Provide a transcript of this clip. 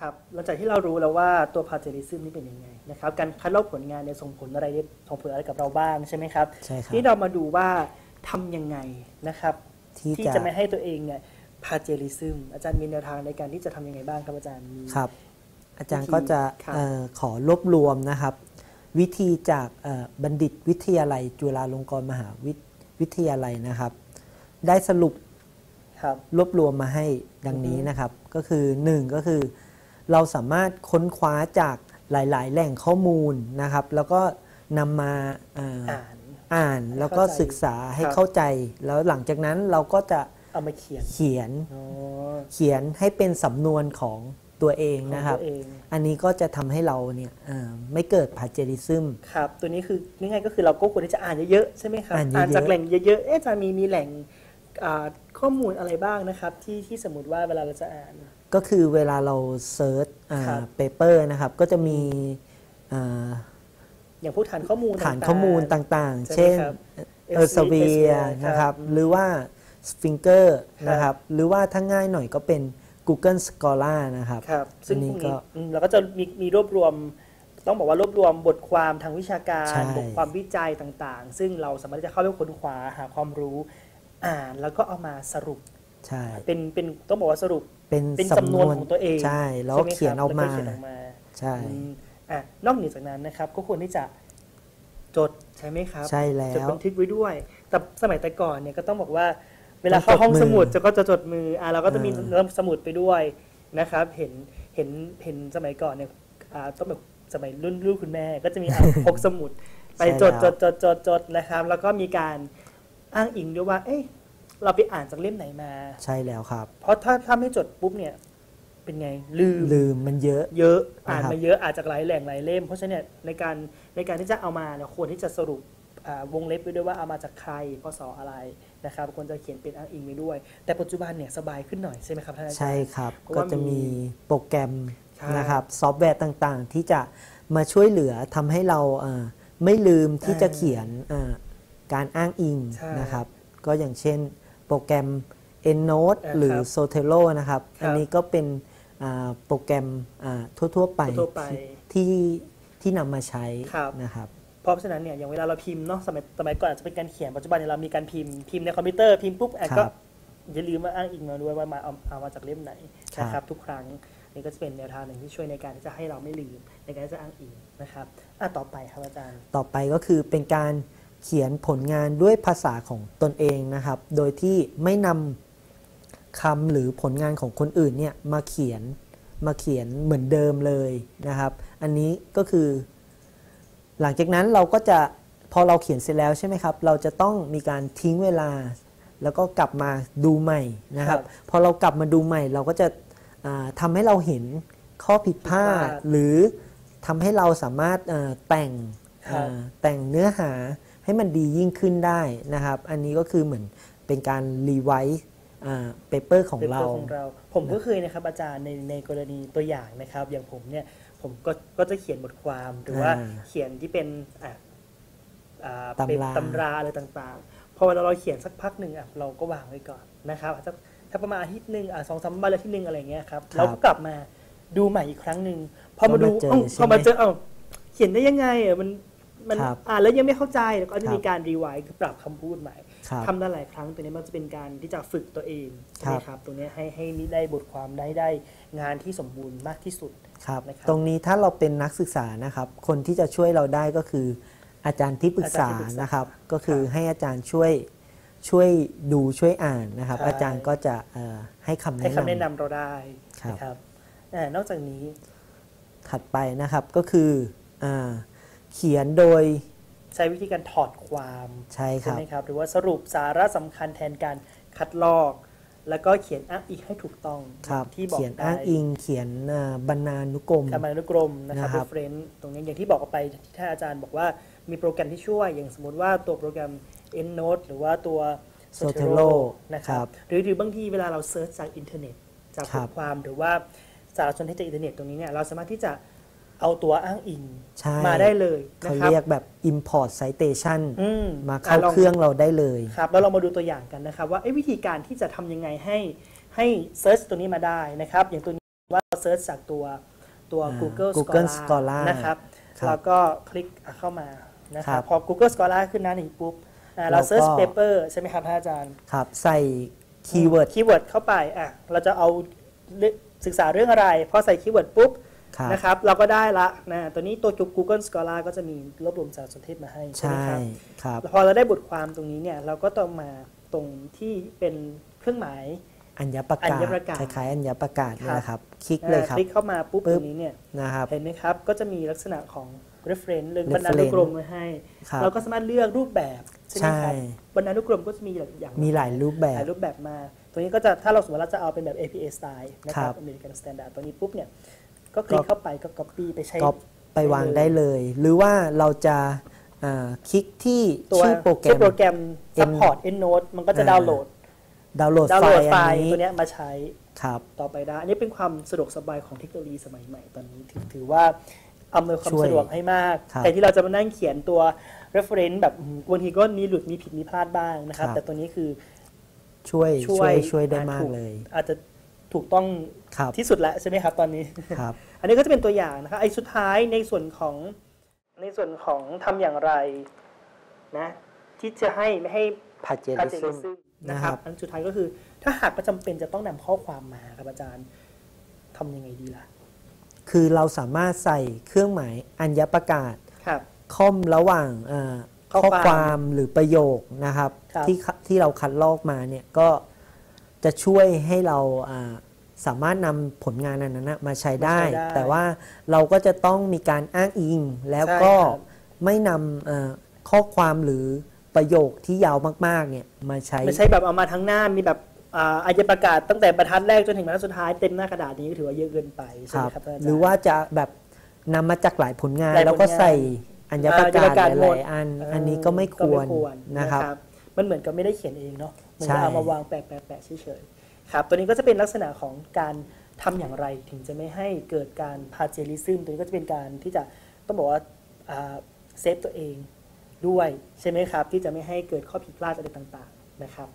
ครับหลังจากที่เรารู้แล้วว่าตัว plagiarism นี่เป็นยังไงนะครับการคัดลอกผลงานเนี่ยส่งผลอะไรได้ส่งผลอะไรกับเราบ้างใช่ไหมครับใช่ครับ ที่เรามาดูว่าทำยังไงนะครับที่ที่จะจะไม่ให้ตัวเองเนี่ย plagiarism อาจารย์มีแนวทางในการที่จะทำยังไงบ้างครับอาจารย์มีครับ อาจารย์วิธีก็จะครับเออขอรวบรวมนะครับ วิธีจากเอ่อบัณฑิตวิทยาลัย จุฬาลงกรณ์มหาวิวิทยาลัยนะครับ ได้สรุปครับรวบรวมมาให้ดังนี้อือฮึนะครับ ก็คือ 1 ก็คือ เราสามารถค้นคว้าจากหลาย ๆ แหล่งข้อมูลนะครับ แล้วก็นำมาเอ่อออ่านอ่านแล้วก็เข้าใจศึกษาให้ครับเข้าใจ แล้วหลังจากนั้นเราก็จะเอามาเขียนเขียนอ๋อเขียนให้เป็นสำนวนของตัวเองของนะครับตัวเองอันนี้ก็จะทำให้เราเนี่ยเอ่อไม่เกิดพาเจริซึมครับ ตัวนี้คือง่ายๆก็คือเราก็ควรที่จะอ่านเยอะๆใช่ไหมครับอ่านเยอะๆจากแหล่งเยอะๆเอ๊ะอาจารย์มีมีแหล่งอ่า ข้อมูลอะไรบ้างนะครับ ที่ที่สมมติว่าเวลาเราจะอ่าน ก็คือเวลาเรา search ครับ paper นะครับ ก็จะมีอ่าอย่างผู้ฐานข้อมูลฐานต่างๆข้อมูลต่างๆใช่เช่นไหมครับ Elsevier Elsevier นะครับครับ หรือว่า Springer ครับนะครับ หรือว่าถ้าง่ายหน่อยก็เป็น Google Scholar นะครับครับซึ่งอันพนี้วกก็นี้อืมเราก็จะมีมีรวบรวม ต้องบอกว่ารวบรวมบทความทางวิชาการใช่บทความวิจัยต่างๆ ซึ่งเราสามารถที่จะเข้าไปค้นคว้าหาความรู้ อ่านแล้วก็เอามาสรุปใช่เป็นเป็นต้องบอกว่าสรุปเป็นเป็นสำนวนของตัวเองใช่แล้วใช่ไหมเขียนครับออกมาแล้วเขียนออกมาใช่อืมอะนอกเหนือจากนั้นนะครับ ก็ควรที่จะจดใช่ไหมครับใช่แล้จดวบันทึกไว้ด้วย แต่สมัยแต่ก่อนเนี่ยก็ต้องบอกว่า เวลาเข้าห้องต้องจดมือสมุดจะก็จะจดมืออะเราก็จะมีอ่าเริ่มสมุดไปด้วยนะครับ เห็นเห็นเห็นสมัยก่อนเนี่ยอ่าต้องแบบสมัยรุ่นรุ่นคุณแม่ ก็จะมีอะพกสมุด ไปจดจดจดจดจดนะครับ แล้วก็มีการอ้างอิงด้วยว่า เอ้ย เราไปอ่านจากเล่มไหนมา ใช่แล้วครับ เพราะถ้าถ้าไม่จดปุ๊บเนี่ยเป็นไงลืมลืมมันเยอะ เยอะอ่านนะครับมาเยอะอ่านจากหลายแหล่งหลายเล่ม เพราะฉะนั้นเนี่ยในการในการที่จะเอามาเนี่ยควรที่จะสรุปอ่าวงเล็บไว้ด้วยว่าเอามาจากใครพศอะไรนะครับควรจะเขียนเป็นอ้างอิงไว้ด้วย แต่ปัจจุบันเนี่ยสบายขึ้นหน่อยใช่ไหมครับท่านอาจารย์ใช่ครับเพราะก็ว่าจะมีมีโปรแกรมใช่นะครับซอฟต์แวร์ต่างๆ ที่จะมาช่วยเหลือทำให้เราเอ่อไม่ลืมที่จะเขียนเอ่อการอ้างอิงใช่นะครับ ก็อย่างเช่นโป รแกรม EndNote อ่าหรือครับ Zotero นะครับครับ อันนี้ก็เป็นอ่าโปรแกรมอ่าทั่วๆไปทั่ว ๆ ไปที่ที่ที่นำมาใช้ครับนะครับเพราะฉะนั้นเนี่ยอย่างเวลาเราพิมพ์เนาะสมัยสมัยก่อนอาจจะเป็นการเขียนปัจจุบันเนี่ยเรามีการพิมพ์พิมพ์ในคอมพิวเตอร์พิมพ์ปุ๊บอะครับก็อย่าลืมมาอ้างอิงมาด้วยว่ามาเอาเอามาจากเล่มไหนครับนะครับทุกครั้งนี่ก็จะเป็นแนวทางหนึ่งที่ช่วยในการที่จะให้เราไม่ลืมในการที่จะอ้างอิงนะครับอะต่อไปครับอาจารย์ ต่อไปก็คือเป็นการ เขียนผลงานด้วยภาษาของตนเองนะครับ โดยที่ไม่นำคำหรือผลงานของคนอื่นเนี่ยมาเขียนมาเขียนเหมือนเดิมเลยนะครับ อันนี้ก็คือ หลังจากนั้นเราก็จะพอเราเขียนเสร็จแล้วใช่ไหมครับ เราจะต้องมีการทิ้งเวลา แล้วก็กลับมาดูใหม่นะครับครับพอเรากลับมาดูใหม่ เราก็จะอ่าทำให้เราเห็นข้อผิดพลาดผิดพลาดหรือทำให้เราสามารถเอ่อแต่งครับอ่าแต่งเนื้อหา ให้มันดียิ่งขึ้นได้นะครับ อันนี้ก็คือเหมือนเป็นการ revise paper ของเป็นเราตัวของเรา ผมก็เคยนะครับอาจารย์ในในกรณีตัวอย่างนะครับ อย่างผมเนี่ยผมก็ก็จะเขียนบทความหรือว่าอ่าเขียนที่เป็นอะอ่าตำราเป็นตำราอะไรต่างๆ พอเวลาเราเขียนสักพักหนึ่งอะเราก็วางไว้ก่อนนะครับถ้าถ้าประมาณอาทิตย์หนึ่งอะสองสามวันอาทิตย์หนึ่งอะไรเงี้ยครับเราก็กลับมาดูใหม่อีกครั้งหนึ่งพอมาดูพอมาเจอเอ้าใช่พอไหมมาเจอเอ้าเขียนได้ยังไงอะมัน มันครับอ่านแล้วยังไม่เข้าใจแล้วก็ครัจะบมีการรีไวซ์คือปรับคำพูดใหม่ครับทำได้หลายครั้งตัวนี้มันจะเป็นการที่จะฝึกตัวเองใช่ไหมครับครับตัวนี้ให้ให้ได้บทความได้ได้งานที่สมบูรณ์มากที่สุดครับนะครับตรงนี้ถ้าเราเป็นนักศึกษานะครับ คนที่จะช่วยเราได้ก็คือ อาจารย์ที่ปรึกษาอาจารย์ที่ปรึกษานนะครับ ก็คือครับให้อาจารย์ช่วยช่วยดูช่วยอ่านนะครับใช่อาจารย์ก็จะเอ่อให้คำให้แนะคำแนะนำนำเราได้ครับนะครับอ่านอกจากนี้ถัดไปนะครับก็คืออา เขียนโดย ใช้วิธีการถอดความใช่ครับไหมครับ หรือว่าสรุปสาระสำคัญแทนการคัดลอก แล้วก็เขียนอ้างอิงให้ถูกต้องครับที่บอกเขียนได้อ้างอิงเขียนอ่าบรรณานุกรมคำอนุกรมนะครับนะครับ reference ตรงนี้อย่างที่บอกไปที่ท่านอาจารย์บอกว่ามีโปรแกรมที่ช่วยอย่างสมมติว่าตัวโปรแกรม EndNote หรือว่าตัว Zotero Zotero นะครับครับหรือหรือบางทีเวลาเรา search จากอินเทอร์เน็ตจากครับบทความหรือว่าสารสนเทศจากอินเทอร์เน็ตตรงนี้เนี่ยเราสามารถที่จะ เอาตัวอ้างอิงใช่มาได้เลยนะเขาครับเรียกแบบ import citation อืมมาเข้าะลเครื่องเราได้เลยครับแล้วเรามาดูตัวอย่างกันนะครับ ว่าเอ้ยวิธีการที่จะทำยังไงให้ให้ search ตัวนี้มาได้นะครับ อย่างตัวว่าเรา search จากตัวตัวอ่า Google Google Scholar Scholar นะครับครับแล้วก็คลิกเข้ามานะครับครับพอ Google Scholar ขึ้นหน้านี้ปุ๊บอ่าเราเราก็ search paper ใช่ไหมครับท่านอาจารย์ครับใส่ keyword keyword เข้าไปอะเราจะเอาเรื่องศึกษาเรื่องอะไรพอใส่ keyword ปุ๊บครับ นะครับ เราก็ได้ละนะตัวนี้ตัว Google Scholar ก็จะมีรวบรวมสารสนเทศมาให้ใช่ไหมใช่ครับครับพอเราได้บทความตรงนี้เนี่ยเราก็ต้องมาตรงที่เป็นเครื่องหมายอัญญประอักาศญประกาศคล้ายๆอัญญประกาศนี่แหละครับ คลิกอ่าเลยครับ คลิกเข้ามาปุ๊บปึ๊ตบรงนี้เนี่ยนะครับเห็นไหมครับ ก็จะมีลักษณะของ reference เรื่องบรรณา Reference นุกรมไว้ให้ครับเราก็สามารถเลือกรูปแบบใช่ไหมครับใช่บรรณานุกรมก็จะมีอย่างมีหลายรูปแบหบลายรูปแบบมาตัวนี้ก็จะถ้าเราสมมติเราจะเอาเป็นแบบ APA style นะครัครับบ American Standard ตัวนี้ปุ๊บเนี่ย ก็คลิกเข้าไปก็ copy ไปใช้ก็ไปวางได้เลย หรือว่าเราจะอ่าคลิกที่ตัวชื่อโปรแกรชื่อมโปรแกรม support EndNote มันก็จะอ่าดาวน์โหลด ดาวน์โหลดดาวน์ไฟโหลดล์ไฟอันล์นี้ตัวเนี้ยมาใช้ครับต่อไปได้อันนี้เป็นความสะดวกสบายของเทคโนโลยีสมัยใหม่ตอนนี้ ถือถือว่าอำนวยความช่วยสะดวกให้มากครับแต่ที่เราจะมานั่งเขียนตัว reference แบบอืมบางทีก็มีหลุดมีผิดมีพลาดบ้างนะครับครับแต่ตัวนี้คือช่วยช่ช่ววยยช่วยได้มากถูเลย อาจจะ ถูกต้องครับที่สุดแล้วใช่ไหมครับตอนนี้ครับ อันนี้ก็จะเป็นตัวอย่างนะครับไอ้สุดท้ายในส่วนของในส่วนของทำอย่างไรนะที่จะให้ไม่ให้พาเจพาลิเจซึลิมซึมนะนะคครัรับบอันสุดท้ายก็คือ ถ้าหากว่าจำเป็นจะต้องนำข้อความมาครับอาจารย์ทำยังไงดีล่ะ คือเราสามารถใส่เครื่องหมายอัญญประกาศครับค่อมระหว่างเอ่อข้อข้อความความหรือประโยคนะครับครับที่คัดที่เราคัดลอกมาเนี่ยก็จะช่วยให้เราอ่า สามารถนำผลงานอันนั้นนะมาใช้ได้มาใช้ได้ แต่ว่าเราก็จะต้องมีการอ้างอิง แล้วใช่ก็ครับไม่นำเอ่อข้อความหรือประโยคที่ยาวมากๆเนี่ยมาใช้ไม่ใช่แบบเอามาทั้งหน้ามีแบบอ่าอาจจะประกาศตั้งแต่บรรทัดแรกจนถึงบรรทัดสุดท้ายเต็มหน้ากระดาษนี้ก็ถือว่าเยอะเกินไปคใช่ไหรัมบครับท่านอาจารย์หรือว่าจะแบบนำมาจากหลายผลงานหลายผลงานแล้วก็ใส่อัญญประกาศอ่าอัญญประกาศหหมดลายๆอัน อันนี้ก็ไม่ควรก็ไม่นะครับ มันเหมือนกับไม่ได้เขียนเองเนาะเหมือนใช่กับเอามาวางแปะแปะแปะเฉยๆ ครับตัวนี้ก็จะเป็นลักษณะของการทำอย่างไรถึงจะไม่ให้เกิดการพาเจลิซึมตัวนี้ก็จะเป็นการที่จะต้องบอกว่าเซฟตัวเองด้วยใช่ไหมครับ ที่จะไม่ให้เกิดข้อผิดพลาดอะไรต่างๆนะครับ